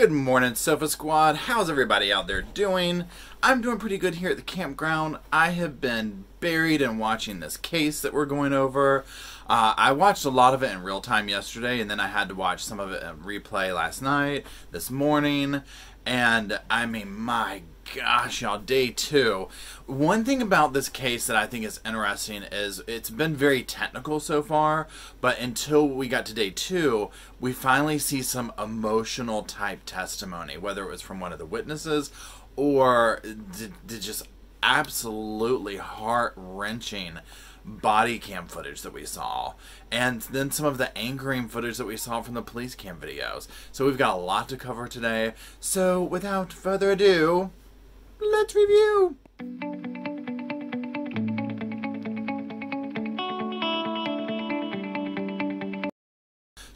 Good morning, Sofa Squad. How's everybody out there doing? I'm doing pretty good here at the campground. I have been buried in watching this case that we're going over. Uh, I watched a lot of it in real time yesterday, and then I had to watch some of it in replay last night, this morning, and I mean, my gosh, y'all, day two. One thing about this case that I think is interesting is it's been very technical so far, but until we got to day two, we finally see some emotional type testimony, whether it was from one of the witnesses or just absolutely heart wrenching body cam footage that we saw, and then some of the angering footage that we saw from the police cam videos. So we've got a lot to cover today. So without further ado, let's review.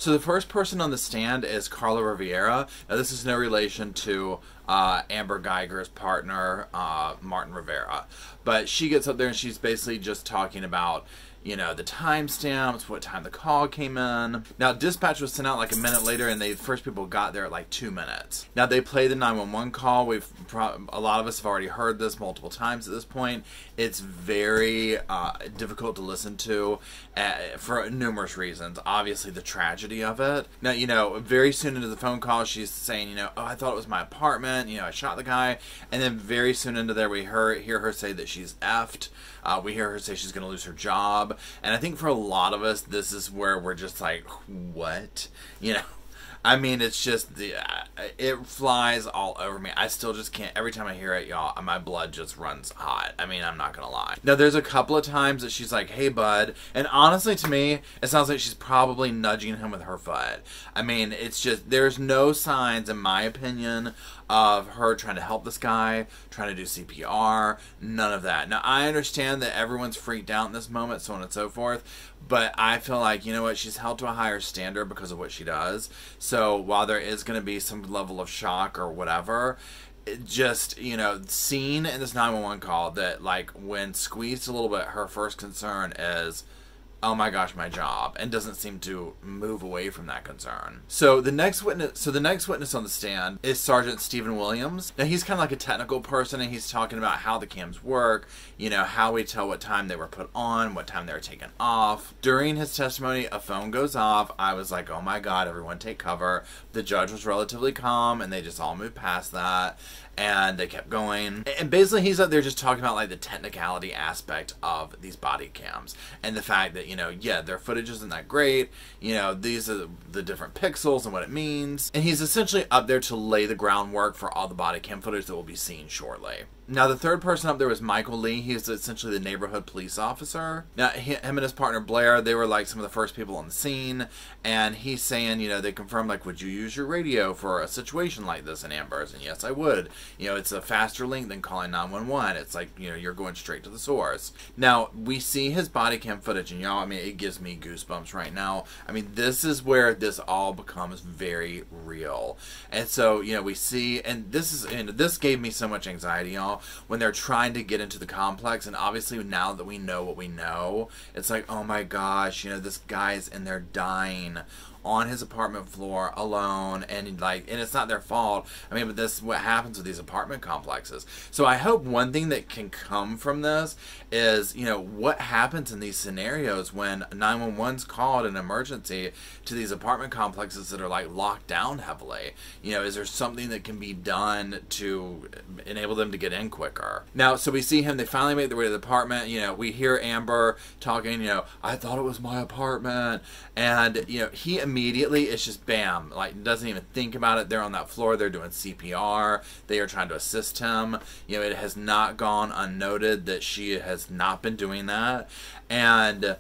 So the first person on the stand is Carla Riviera. Now this is no relation to uh, Amber Guyger's partner, uh, Martin Rivera, but she gets up there and she's basically just talking about you know, the timestamps, what time the call came in. Now, dispatch was sent out like a minute later, and the first people got there at like two minutes. Now, they play the 911 call. We've a lot of us have already heard this multiple times at this point. It's very uh, difficult to listen to uh, for numerous reasons. Obviously, the tragedy of it. Now, you know, very soon into the phone call, she's saying, you know, oh, I thought it was my apartment. You know, I shot the guy, and then very soon into there, we hear hear her say that she's effed. Uh, we hear her say she's going to lose her job. And I think for a lot of us, this is where we're just like, what? You know? I mean, it's just the uh, it flies all over me. I still just can't. Every time I hear it, y'all, my blood just runs hot. I mean, I'm not gonna lie. Now, there's a couple of times that she's like, "Hey, bud," and honestly, to me, it sounds like she's probably nudging him with her foot. I mean, it's just there's no signs, in my opinion, of her trying to help this guy, trying to do CPR, none of that. Now, I understand that everyone's freaked out in this moment, so on and so forth, but I feel like, you know what, she's held to a higher standard because of what she does. So while there is going to be some level of shock or whatever, just you know seen in this 911 call that like when squeezed a little bit her first concern is oh my gosh, my job, and doesn't seem to move away from that concern. So the next witness, so the next witness on the stand is Sergeant Stephen Williams. Now he's kind of like a technical person, and he's talking about how the cams work, you know, how we tell what time they were put on, what time they were taken off. During his testimony, a phone goes off. I was like, oh my god, everyone take cover. The judge was relatively calm, and they just all moved past that and they kept going. And basically, he's up there just talking about like the technicality aspect of these body cams and the fact that you know, yeah, their footage isn't that great. You know, these are the different pixels and what it means. And he's essentially up there to lay the groundwork for all the body cam footage that will be seen shortly. Now, the third person up there was Michael Lee. He's essentially the neighborhood police officer. Now, him and his partner Blair, they were like some of the first people on the scene. And he's saying, you know, they confirmed, like, would you use your radio for a situation like this in Amber's? And yes, I would. You know, it's a faster link than calling 911. It's like, you know, you're going straight to the source. Now, we see his body cam footage, and y'all, I mean, it gives me goosebumps right now. I mean, this is where this all becomes very real. And so, you know, we see, and this is, and this gave me so much anxiety, y'all when they're trying to get into the complex and obviously now that we know what we know it's like oh my gosh you know this guy's in there dying on his apartment floor alone and like and it's not their fault. I mean but this is what happens with these apartment complexes. So i hope one thing that can come from this is you know what happens in these scenarios when 911's called an emergency to these apartment complexes that are like locked down heavily? You know is there something that can be done to enable them to get in quicker? Now so we see him they finally make their way to the apartment. You know we hear amber talking you know i thought it was my apartment. And you know he immediately it's just bam. Like doesn't even think about it. They're on that floor. They're doing cpr they are trying to assist him. You know it has not gone unnoted that she has not been doing that. And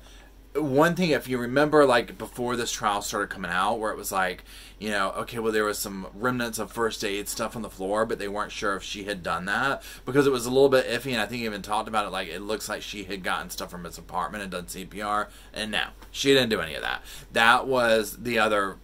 one thing if you remember like before this trial started coming out where it was like you know, okay, well, there was some remnants of first aid stuff on the floor, but they weren't sure if she had done that because it was a little bit iffy. And I think even talked about it like it looks like she had gotten stuff from his apartment and done CPR. And no, she didn't do any of that. That was the other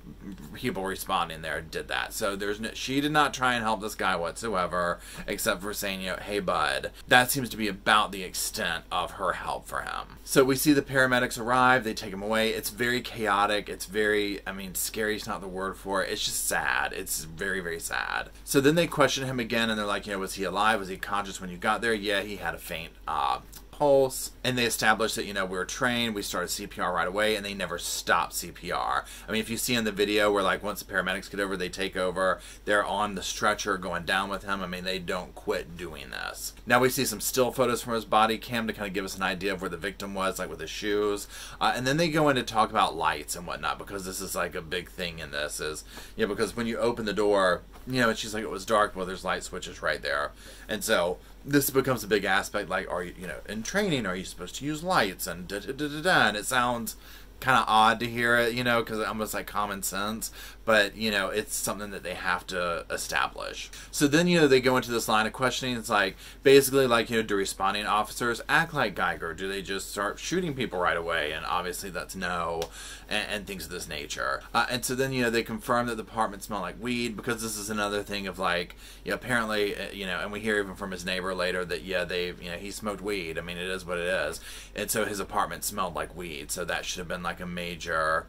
people responding there did that. So there's no, she did not try and help this guy whatsoever, except for saying, you know, hey, bud. That seems to be about the extent of her help for him. So we see the paramedics arrive, they take him away. It's very chaotic. It's very, I mean, scary is not the word for It's just sad. It's very, very sad. So then they question him again and they're like, you know, was he alive? Was he conscious when you got there? Yeah, he had a faint uh, pulse and they established that you know we were trained we started cpr right away and they never stopped cpr i mean if you see in the video where like once the paramedics get over they take over they're on the stretcher going down with him i mean they don't quit doing this. Now we see some still photos from his body cam to kind of give us an idea of where the victim was like with his shoes. Uh, and then they go in to talk about lights and whatnot because this is like a big thing in this is you know because when you open the door you know she's like it was dark well there's light switches right there. And so this becomes a big aspect. Like, are you, you know, in training, are you supposed to use lights and da da da da da? And it sounds kind of odd to hear it, you know, because almost like common sense but you know it's something that they have to establish. So then you know they go into this line of questioning. It's like basically like you know do responding officers act like guyger? Do they just start shooting people right away? And obviously that's no and, and things of this nature. Uh, and so then you know they confirm that the apartment smelled like weed because this is another thing of like you know apparently uh, you know and we hear even from his neighbor later that yeah they you know he smoked weed. I mean it is what it is. And so his apartment smelled like weed. So that should have been like a major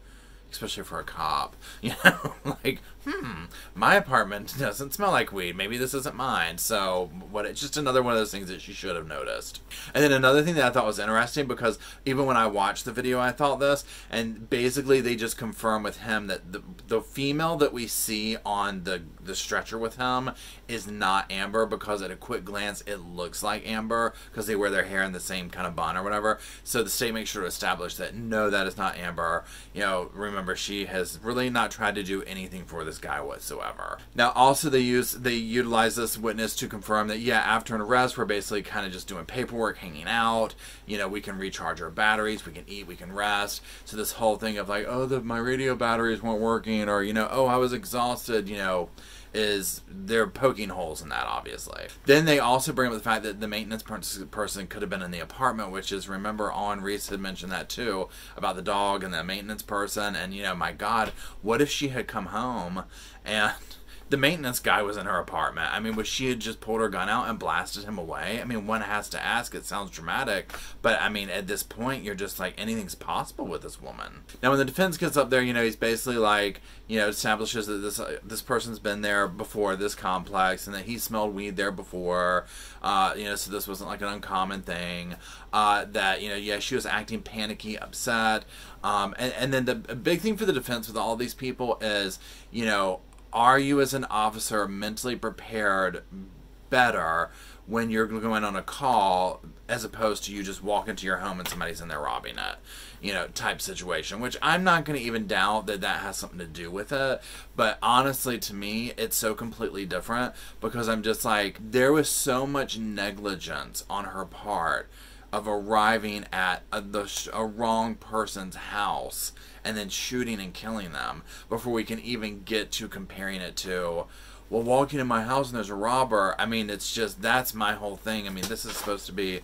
especially for a cop. You know, like, hmm, my apartment doesn't smell like weed. Maybe this isn't mine. So, what? It's just another one of those things that she should have noticed. And then another thing that I thought was interesting because even when I watched the video, I thought this, and basically they just confirm with him that the the female that we see on the the stretcher with him is not Amber because at a quick glance it looks like Amber because they wear their hair in the same kind of bun or whatever. So the state makes sure to establish that no, that is not Amber. You know, remember she has really not tried to do anything for this guy whatsoever. Now, also they use they utilize this witness to confirm that yeah, after an arrest, we're basically kind of just doing paperwork, hanging out. You know, we can recharge our batteries, we can eat, we can rest. So this whole thing of like, oh, the my radio batteries weren't working, or you know, oh, I was exhausted. You know is they're poking holes in that, obviously. Then they also bring up the fact that the maintenance person could have been in the apartment, which is, remember, Awen Rees had mentioned that too about the dog and the maintenance person. And, you know, my God, what if she had come home and the maintenance guy was in her apartment. I mean, was she had just pulled her gun out and blasted him away? I mean, one has to ask. It sounds dramatic, but I mean, at this point, you're just like anything's possible with this woman. Now, when the defense gets up there, you know, he's basically like, you know, establishes that this uh, this person's been there before this complex and that he smelled weed there before. Uh, you know, so this wasn't like an uncommon thing. Uh, that you know, yeah, she was acting panicky, upset. Um, and, and then the big thing for the defense with all these people is, you know, are you as an officer mentally prepared better when you're going on a call as opposed to you just walk into your home and somebody's in there robbing it you know type situation which i'm not going to even doubt that that has something to do with it. But honestly to me it's so completely different because i'm just like there was so much negligence on her part of arriving at a, the, a wrong person's house and then shooting and killing them before we can even get to comparing it to well walking in my house and there's a robber. I mean it's just that's my whole thing. I mean this is supposed to be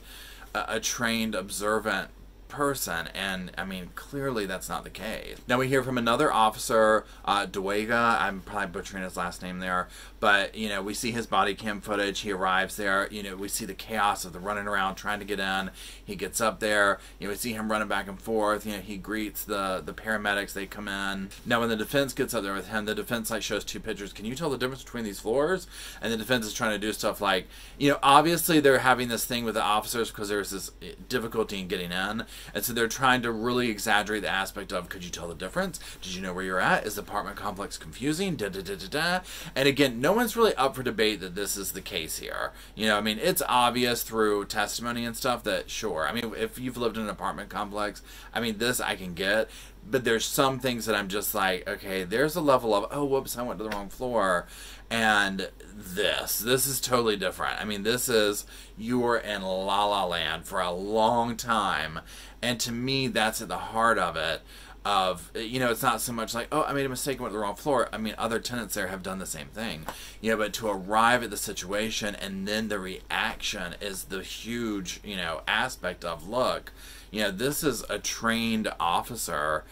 a, a trained observant person, and I mean, clearly that's not the case. Now we hear from another officer, uh, Duega. I'm probably butchering his last name there, but you know, we see his body cam footage. He arrives there. You know, we see the chaos of the running around trying to get in. He gets up there. You know, we see him running back and forth. You know, he greets the the paramedics. They come in. Now, when the defense gets up there with him, the defense like shows two pictures. Can you tell the difference between these floors? And the defense is trying to do stuff like, you know, obviously they're having this thing with the officers because there's this difficulty in getting in and so they're trying to really exaggerate the aspect of could you tell the difference? Did you know where you're at? Is the apartment complex confusing? Da da da da da. And again, no one's really up for debate that this is the case here. You know, I mean, it's obvious through testimony and stuff that sure. I mean, if you've lived in an apartment complex, I mean, this I can get but there's some things that I'm just like, okay, there's a level of, oh, whoops, I went to the wrong floor and this this is totally different i mean this is you were in la la land for a long time and to me that's at the heart of it of you know it's not so much like oh i made a mistake went to the wrong floor. I mean other tenants there have done the same thing. You know but to arrive at the situation and then the reaction is the huge you know aspect of look you know this is a trained officer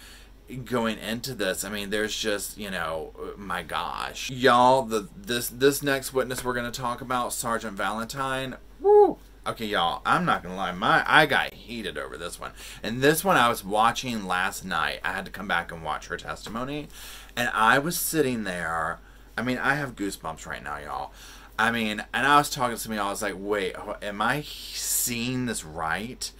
going into this. I mean there's just you know my gosh. Y'all the this this next witness we're going to talk about sergeant valentine woo okay y'all i'm not gonna lie my i got heated over this one and this one i was watching last night i had to come back and watch her testimony And I was sitting there. I mean, I have goosebumps right now, y'all. I mean, and I was talking to me. I was like, "Wait, am I seeing this right?"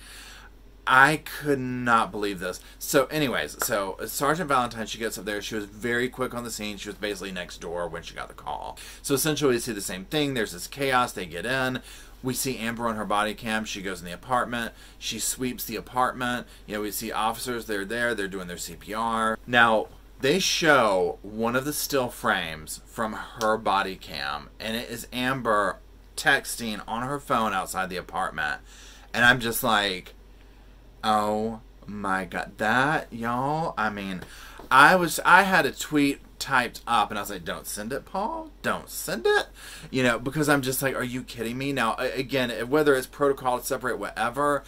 I could not believe this. So, anyways, so Sergeant Valentine, she gets up there. She was very quick on the scene. She was basically next door when she got the call. So, essentially, we see the same thing. There's this chaos. They get in. We see Amber on her body cam. She goes in the apartment. She sweeps the apartment. You know, we see officers. They're there. They're doing their CPR. Now, they show one of the still frames from her body cam, and it is Amber texting on her phone outside the apartment. And I'm just like, oh my god, that y'all. I mean, I was I had a tweet typed up and I was like, don't send it, Paul. Don't send it. You know, because I'm just like, are you kidding me? Now, again, whether it's protocol to separate, whatever.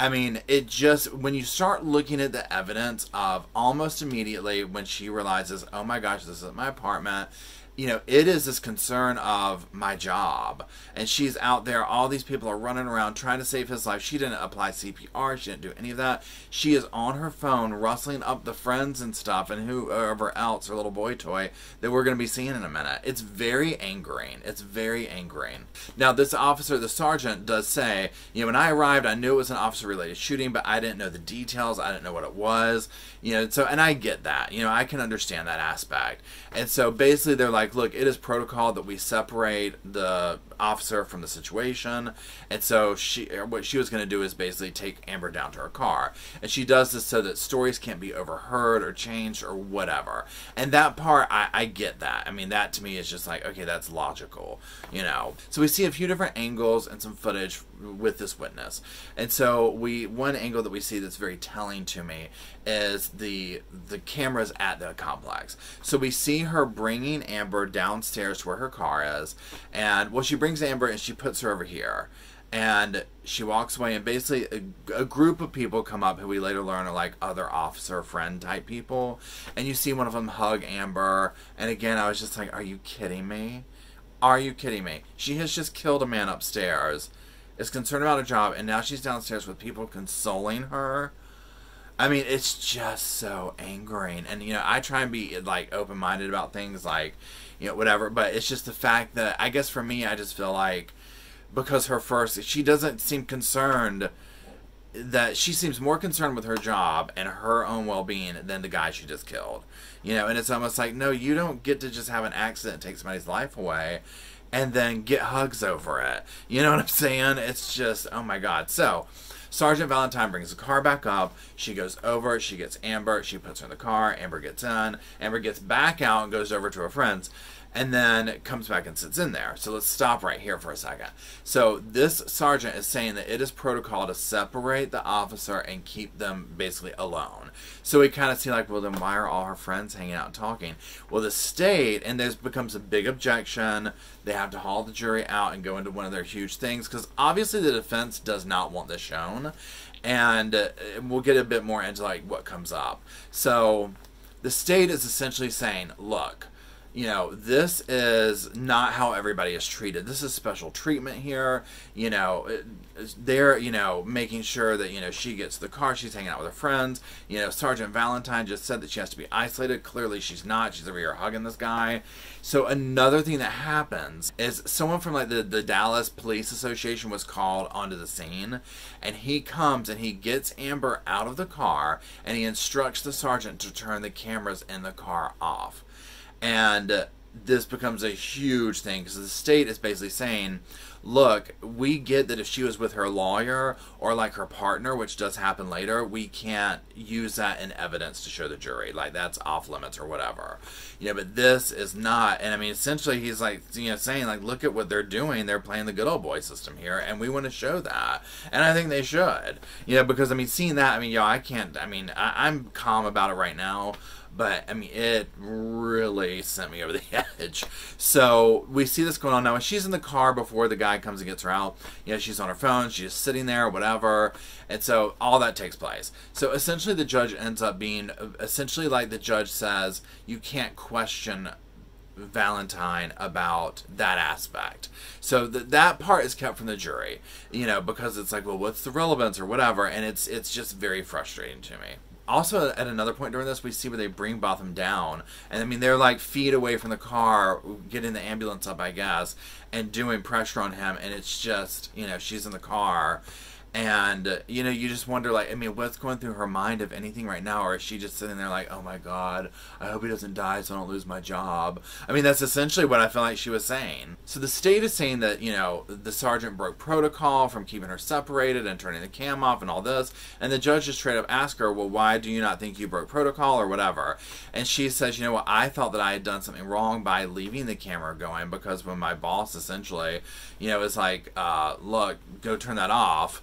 I mean, it just, when you start looking at the evidence of almost immediately when she realizes, oh my gosh, this is my apartment, you know, it is this concern of my job. And she's out there, all these people are running around trying to save his life. She didn't apply CPR, she didn't do any of that. She is on her phone rustling up the friends and stuff and whoever else, her little boy toy, that we're going to be seeing in a minute. It's very angering. It's very angering. Now, this officer, the sergeant, does say, you know, when I arrived, I knew it was an officer related shooting, but I didn't know the details. I didn't know what it was. You know, so, and I get that. You know, I can understand that aspect. And so basically, they're like, like, look, it is protocol that we separate the officer from the situation. And so she, er, what she was going to do is basically take Amber down to her car. And she does this so that stories can't be overheard or changed or whatever. And that part, I, I get that. I mean, that to me is just like, okay, that's logical, you know. So we see a few different angles and some footage with this witness. And so we, one angle that we see that's very telling to me is the the cameras at the complex. So we see her bringing Amber downstairs to where her car is, and well, she brings Amber and she puts her over here, and she walks away, and basically a, a group of people come up who we later learn are like other officer friend type people, and you see one of them hug Amber, and again, I was just like, are you kidding me? Are you kidding me? She has just killed a man upstairs, is concerned about her job, and now she's downstairs with people consoling her I mean, it's just so angering. And, you know, I try and be, like, open minded about things, like, you know, whatever. But it's just the fact that, I guess for me, I just feel like because her first, she doesn't seem concerned that she seems more concerned with her job and her own well-being than the guy she just killed you know and it's almost like no you don't get to just have an accident take somebody's life away and then get hugs over it you know what i'm saying it's just oh my god so Sergeant Valentine brings the car back up. She goes over. She gets Amber. She puts her in the car. Amber gets in. Amber gets back out and goes over to her friends and then comes back and sits in there. So let's stop right here for a second. So this sergeant is saying that it is protocol to separate the officer and keep them basically alone. So we kind of see like, well, then why are all her friends hanging out and talking? Well, the state, and this becomes a big objection. They have to haul the jury out and go into one of their huge things because obviously the defense does not want this shown. And uh, we'll get a bit more into like what comes up. So the state is essentially saying, look, you know, this is not how everybody is treated. This is special treatment here. You know, they're, you know, making sure that, you know, she gets the car, she's hanging out with her friends. You know, Sergeant Valentine just said that she has to be isolated. Clearly she's not. She's over here hugging this guy. So another thing that happens is someone from like the, the Dallas Police Association was called onto the scene and he comes and he gets Amber out of the car and he instructs the sergeant to turn the cameras in the car off and this becomes a huge thing because the state is basically saying look we get that if she was with her lawyer or like her partner which does happen later we can't use that in evidence to show the jury. Like that's off limits or whatever. You know but this is not and i mean essentially he's like you know saying like look at what they're doing. They're playing the good old boy system here and we want to show that. And i think they should. You know because i mean seeing that i mean yo i can't i mean I, i'm calm about it right now but I mean, it really sent me over the edge. So we see this going on now. She's in the car before the guy comes and gets her out. You know, she's on her phone, she's just sitting there, whatever. And so all that takes place. So essentially, the judge ends up being essentially like the judge says, you can't question Valentine about that aspect. So th- that part is kept from the jury, you know, because it's like, well, what's the relevance or whatever, and it's it's just very frustrating to me. Also at another point during this, we see where they bring Botham down, and I mean they're like feet away from the car, getting the ambulance up, I guess, and doing pressure on him, and it's just you know she's in the car, and uh, you know you just wonder like i mean what's going through her mind if anything right now? Or is she just sitting there like oh my god i hope he doesn't die so i don't lose my job. I mean that's essentially what i feel like she was saying. So the state is saying that you know the sergeant broke protocol from keeping her separated and turning the cam off and all this. And the judge just straight up asked her well why do you not think you broke protocol? or whatever. And she says you know what? I thought that i had done something wrong by leaving the camera going because when my boss essentially you know is like uh, look go turn that off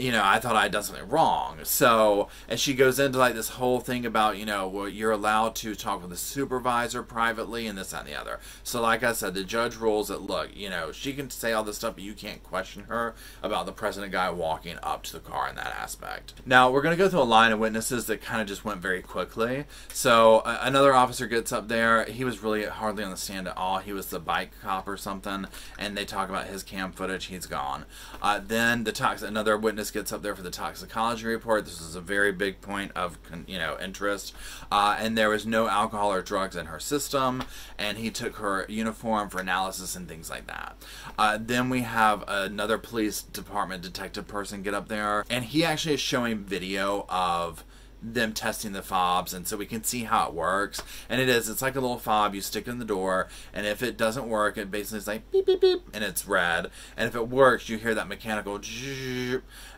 you know, I thought I had done something wrong. So, and she goes into like this whole thing about, you know, well, you're allowed to talk with the supervisor privately and this, that, and the other. So, like I said, the judge rules that, look, you know, she can say all this stuff, but you can't question her about the president guy walking up to the car in that aspect. Now, we're going to go through a line of witnesses that kind of just went very quickly. So, uh, another officer gets up there. He was really hardly on the stand at all. He was the bike cop or something, and they talk about his cam footage. He's gone. Uh, then the talks another witness gets up there for the toxicology report. This is a very big point of you know interest, uh, and there was no alcohol or drugs in her system. And he took her uniform for analysis and things like that. Uh, then we have another police department detective person get up there, and he actually is showing video of them testing the fobs and so we can see how it works and it is it's like a little fob you stick in the door and if it doesn't work it basically is like beep beep beep and it's red and if it works you hear that mechanical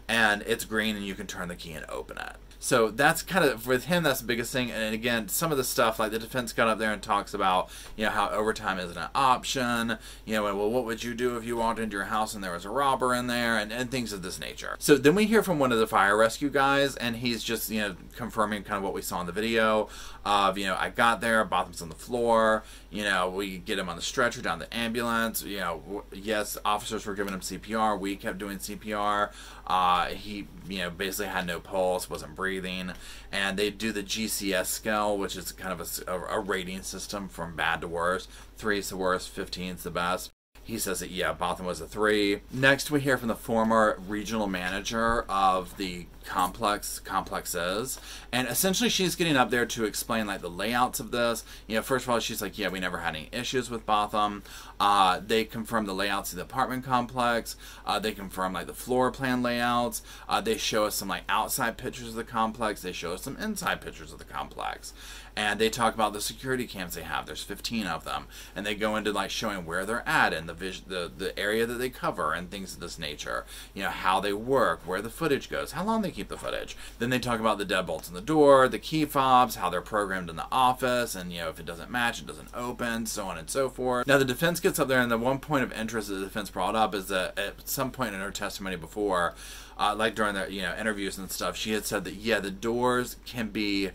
and it's green and you can turn the key and open it. So that's kind of with him. That's the biggest thing. And again, some of the stuff like the defense got up there and talks about you know how overtime isn't an option. You know, well, what would you do if you walked into your house and there was a robber in there, and, and things of this nature. So then we hear from one of the fire rescue guys, and he's just you know confirming kind of what we saw in the video of you know I got there, Botham's on the floor. You know, we get him on the stretcher down the ambulance. You know, yes, officers were giving him CPR. We kept doing CPR. Uh, he, you know, basically had no pulse, wasn't breathing, and they do the GCS scale, which is kind of a, a rating system from bad to worse. Three is the worst, 15 is the best. He says that, yeah, Botham was a three. Next, we hear from the former regional manager of the complex complexes. And essentially she's getting up there to explain like the layouts of this. You know first of all she's like yeah we never had any issues with botham uh, they confirm the layouts of the apartment complex uh, they confirm like the floor plan layouts uh, they show us some like outside pictures of the complex they show us some inside pictures of the complex and they talk about the security cams they have. There's 15 of them, and they go into like showing where they're at and the vision, the the area that they cover, and things of this nature. You know how they work, where the footage goes, how long they keep the footage. Then they talk about the deadbolts in the door, the key fobs, how they're programmed in the office, and you know if it doesn't match, it doesn't open, so on and so forth. Now the defense gets up there, and the one point of interest that the defense brought up is that at some point in her testimony before, uh, like during the you know interviews and stuff, she had said that yeah the doors can be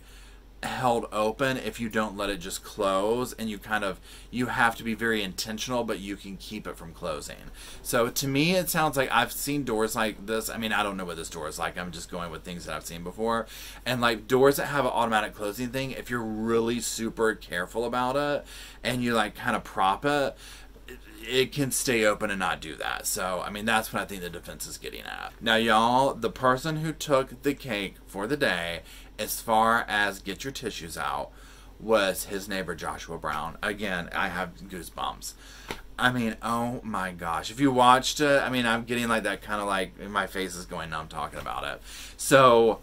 held open if you don't let it just close and you kind of you have to be very intentional but you can keep it from closing. So to me it sounds like i've seen doors like this. I mean i don't know what this door is like. I'm just going with things that i've seen before. And like doors that have an automatic closing thing if you're really super careful about it and you like kind of prop it it can stay open and not do that. So, I mean, that's what I think the defense is getting at. Now, y'all, the person who took the cake for the day as far as get your tissues out was his neighbor Joshua Brown. Again, I have goosebumps. I mean, oh my gosh. If you watched it, I mean, I'm getting like that kind of like my face is going numb talking about it. So,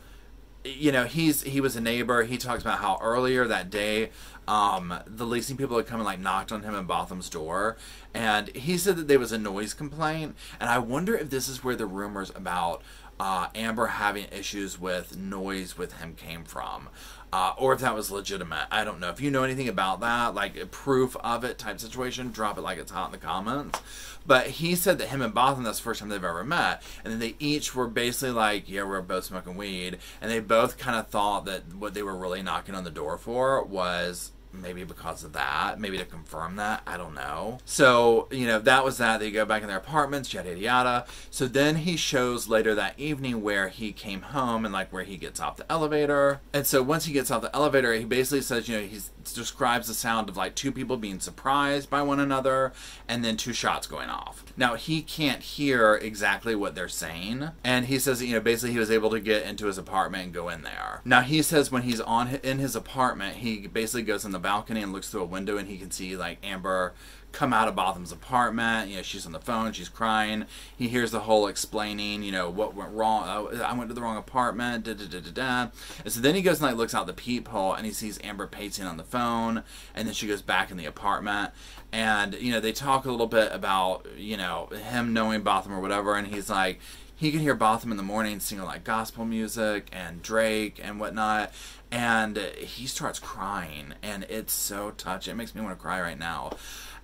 you know, he's he was a neighbor. He talks about how earlier that day, um, the leasing people had come and like knocked on him and Botham's door, and he said that there was a noise complaint. And I wonder if this is where the rumors about uh, Amber having issues with noise with him came from. Uh, or if that was legitimate. I don't know. If you know anything about that, like proof of it type situation, drop it like it's hot in the comments. But he said that him and Botham, that's the first time they've ever met. And then they each were basically like, yeah, we're both smoking weed. And they both kind of thought that what they were really knocking on the door for was maybe because of that, maybe to confirm that. I don't know. So, you know, that was that. They go back in their apartments, yada, yada, yada. So then he shows later that evening where he came home and like where he gets off the elevator. And so once he gets off the elevator, he basically says, you know, he describes the sound of like two people being surprised by one another and then two shots going off. Now, he can't hear exactly what they're saying. And he says, you know, basically he was able to get into his apartment and go in there. Now, he says when he's on in his apartment, he basically goes in the balcony and looks through a window and he can see like Amber come out of Botham's apartment. You know, she's on the phone, she's crying. He hears the whole explaining, you know, what went wrong. Oh, I went to the wrong apartment. Da da da da da. And so then he goes and like looks out the peephole and he sees Amber pacing on the phone, and then she goes back in the apartment. And you know, they talk a little bit about you know him knowing Botham or whatever, and he's like he can hear Botham in the morning singing like gospel music and Drake and whatnot. And he starts crying, and it's so touching. It makes me want to cry right now.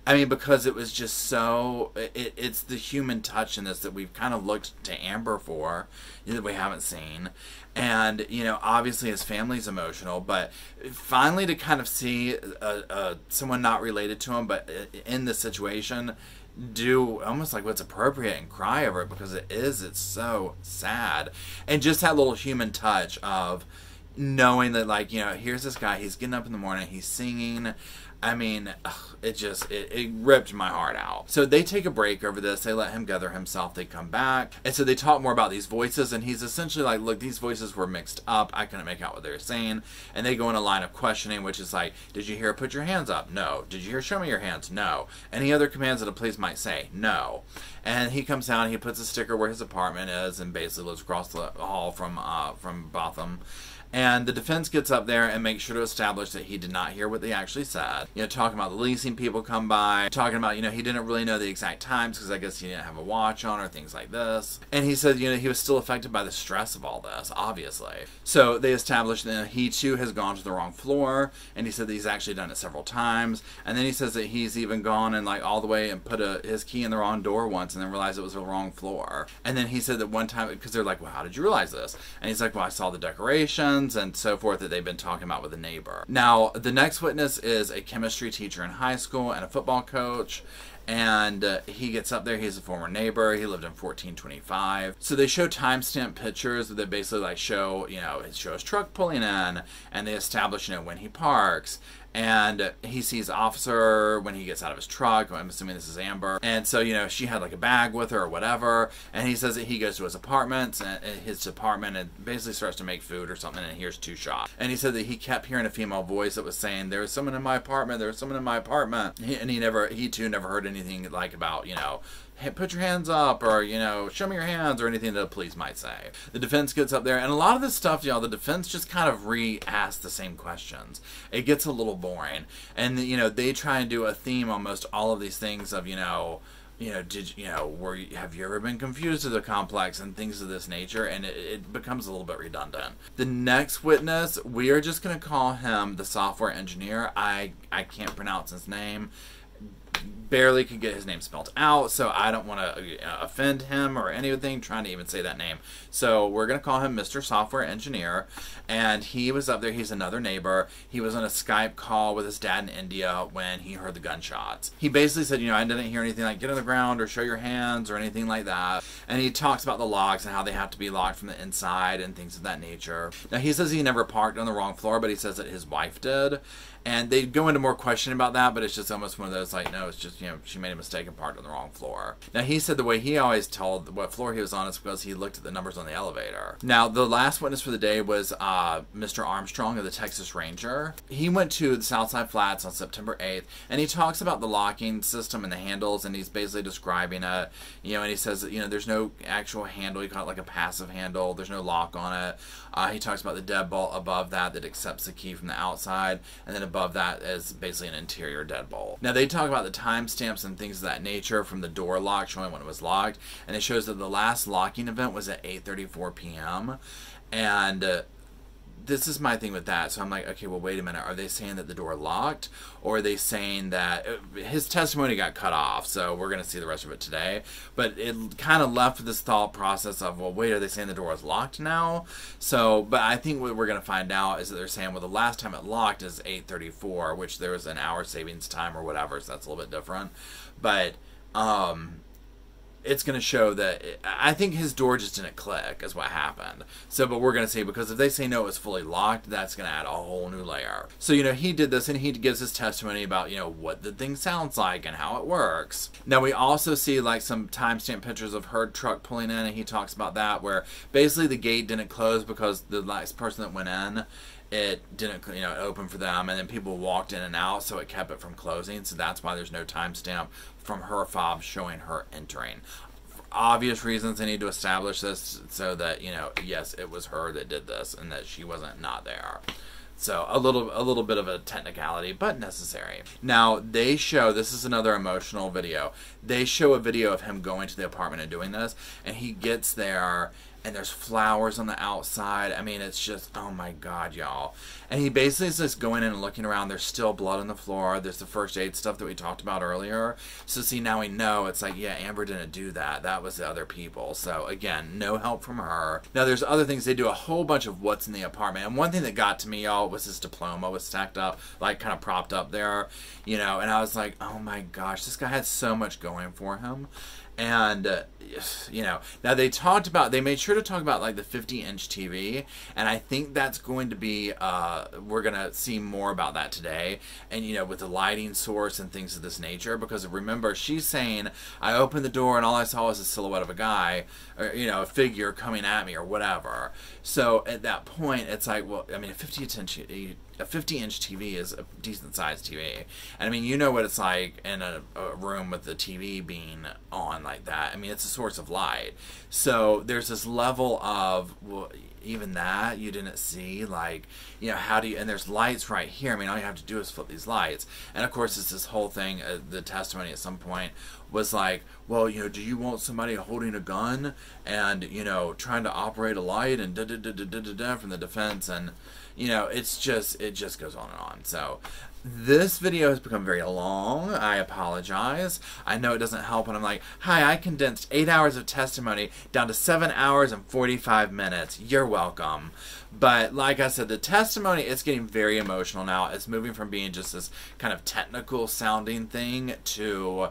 I mean, because it was just so. It, it's the human touch in this that we've kind of looked to Amber for that we haven't seen. And, you know, obviously his family's emotional, but finally to kind of see a, a, someone not related to him, but in the situation, do almost like what's appropriate and cry over it because it is, it's so sad. And just that little human touch of knowing that, like, you know, here's this guy, he's getting up in the morning, he's singing. I mean, it just it, it ripped my heart out. So they take a break over this. They let him gather himself. They come back, and so they talk more about these voices. And he's essentially like, "Look, these voices were mixed up. I couldn't make out what they were saying." And they go in a line of questioning, which is like, "Did you hear? Put your hands up. No. Did you hear? Show me your hands. No. Any other commands that a police might say? No." And he comes down. He puts a sticker where his apartment is, and basically lives across the hall from uh, from Botham. And the defense gets up there and makes sure to establish that he did not hear what they actually said. You know, talking about the leasing people come by, talking about, you know, he didn't really know the exact times because I guess he didn't have a watch on or things like this. And he said, you know, he was still affected by the stress of all this, obviously. So they established that he too has gone to the wrong floor, and he said that he's actually done it several times. And then he says that he's even gone and like all the way and put a, his key in the wrong door once and then realized it was the wrong floor. And then he said that one time, because they're like, well, how did you realize this? And he's like, well, I saw the decorations and so forth that they've been talking about with a neighbor. Now, the next witness is a chemistry teacher in high school and a football coach and uh, he gets up there. He's a former neighbor. He lived in 1425. So they show timestamp pictures that basically like show, you know, it shows truck pulling in, and they establish, you know, when he parks, and he sees officer when he gets out of his truck. I'm assuming this is amber. And so you know she had like a bag with her or whatever. And he says that he goes to his apartment and uh, his apartment and basically starts to make food or something and hears two shots. And he said that he kept hearing a female voice that was saying there was someone in my apartment. There was someone in my apartment. And he never he too never heard anything like about you know put your hands up or you know show me your hands or anything that the police might say the defense gets up there and a lot of this stuff y'all the defense just kind of re asks the same questions it gets a little boring and you know they try and do a theme almost all of these things of you know you know, did you know, were you, have you ever been confused with the complex and things of this nature? And it, it becomes a little bit redundant. The next witness, we are just going to call him the software engineer. I I can't pronounce his name barely could get his name spelled out, so I don't want to uh, offend him or anything trying to even say that name. So we're going to call him Mr. Software Engineer, and he was up there. He's another neighbor. He was on a Skype call with his dad in India when he heard the gunshots. He basically said, you know, I didn't hear anything like get on the ground or show your hands or anything like that. And he talks about the locks and how they have to be locked from the inside and things of that nature. Now, he says he never parked on the wrong floor, but he says that his wife did. And they go into more question about that, but it's just almost one of those like, no, it's just you know, she made a mistake and parked on the wrong floor. Now, he said the way he always told what floor he was on is because he looked at the numbers on the elevator. Now, the last witness for the day was uh, Mr. Armstrong of the Texas Ranger. He went to the Southside Flats on September 8th, and he talks about the locking system and the handles, and he's basically describing it. You know, and he says that, you know, there's no actual handle. He call it like a passive handle. There's no lock on it. Uh, he talks about the deadbolt above that that accepts the key from the outside, and then above that is basically an interior deadbolt. Now, they talk about the time timestamps and things of that nature from the door lock showing when it was locked, and it shows that the last locking event was at 8:34 p.m. and uh, this is my thing with that. So I'm like, okay, well, wait a minute. Are they saying that the door locked, or are they saying that uh, his testimony got cut off? So we're gonna see the rest of it today. But it kind of left this thought process of, well, wait, are they saying the door is locked now? So, but I think what we're gonna find out is that they're saying, well, the last time it locked is 8:34, which there was an hour savings time or whatever. So that's a little bit different. But um it's going to show that I think his door just didn't click, is what happened. So, but we're going to see because if they say no, it's fully locked, that's going to add a whole new layer. So, you know, he did this and he gives his testimony about, you know, what the thing sounds like and how it works. Now, we also see like some timestamp pictures of her truck pulling in, and he talks about that where basically the gate didn't close because the last person that went in it didn't you know open for them and then people walked in and out so it kept it from closing so that's why there's no timestamp from her fob showing her entering. For obvious reasons, they need to establish this so that you know, yes, it was her that did this, and that she wasn't not there. So a little a little bit of a technicality, but necessary. Now they show this is another emotional video. They show a video of him going to the apartment and doing this, and he gets there and there's flowers on the outside. I mean, it's just, oh my God, y'all. And he basically is just going in and looking around. There's still blood on the floor. There's the first aid stuff that we talked about earlier. So, see, now we know it's like, yeah, Amber didn't do that. That was the other people. So, again, no help from her. Now, there's other things. They do a whole bunch of what's in the apartment. And one thing that got to me, y'all, was his diploma was stacked up, like kind of propped up there, you know. And I was like, oh my gosh, this guy had so much going for him and uh, you know now they talked about they made sure to talk about like the 50 inch tv and i think that's going to be uh, we're gonna see more about that today. And you know with the lighting source and things of this nature because remember she's saying i opened the door and all i saw was a silhouette of a guy or you know a figure coming at me or whatever. So at that point it's like well i mean a 50 inch a 50 inch TV is a decent sized TV. And I mean, you know what it's like in a, a, room with the TV being on like that. I mean, it's a source of light. So there's this level of, well, even that you didn't see like you know how do you and there's lights right here i mean all you have to do is flip these lights and of course it's this whole thing uh, the testimony at some point was like well you know do you want somebody holding a gun and you know trying to operate a light and da da da da da da from the defense and you know, it's just it just goes on and on. So this video has become very long. I apologize. I know it doesn't help when I'm like, hi, I condensed eight hours of testimony down to seven hours and 45 minutes. You're welcome. But like I said, the testimony is getting very emotional now. It's moving from being just this kind of technical sounding thing to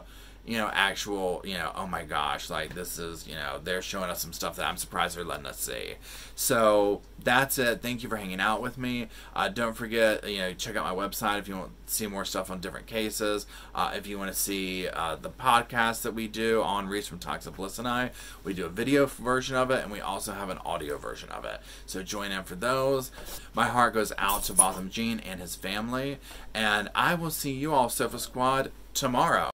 you know, actual, you know, oh my gosh, like this is, you know, they're showing us some stuff that I'm surprised they're letting us see. So that's it. Thank you for hanging out with me. Uh, don't forget, you know, check out my website if you want to see more stuff on different cases. Uh, if you want to see uh, the podcast that we do Awen Rees from Toxic Bliss and I, we do a video version of it and we also have an audio version of it. So join in for those. My heart goes out to Botham Jean and his family. And I will see you all, Sofa Squad, tomorrow.